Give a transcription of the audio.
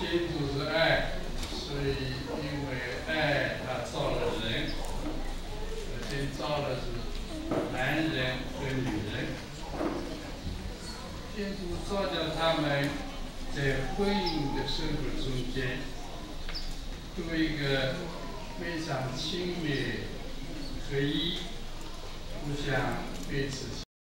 天主是爱，所以因为爱他造了人，而建造的是男人和女人。天主造就他们在婚姻的生活中间。做一个非常亲密合一。互相彼此。